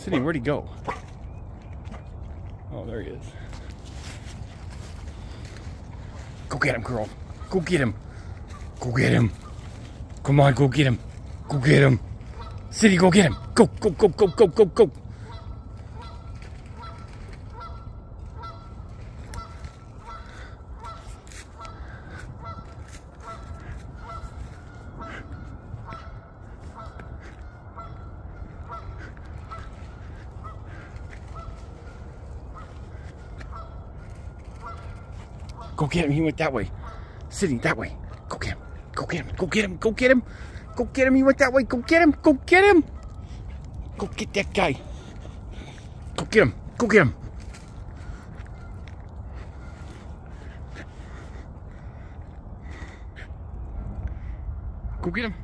Sydney, where'd he go? Oh, there he is. Go get him, girl. Go get him. Go get him. Come on, go get him. Go get him. Sydney, go get him. Go, go, go, go, go, go, go. Go get him. He went that way. Sitting that way. Go get him. Go get him. Go get him. Go get him. Go get him. He went that way. Go get him. Go get him. Go get that guy. Go get him. Go get him. Go get him.